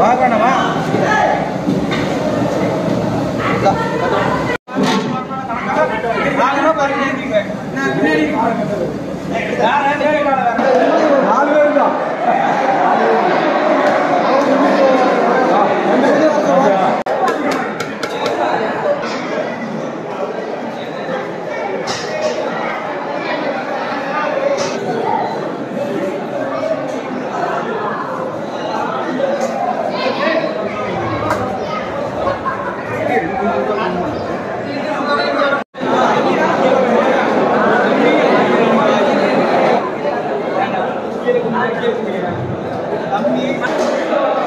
வாங்கண்ணா Thank you.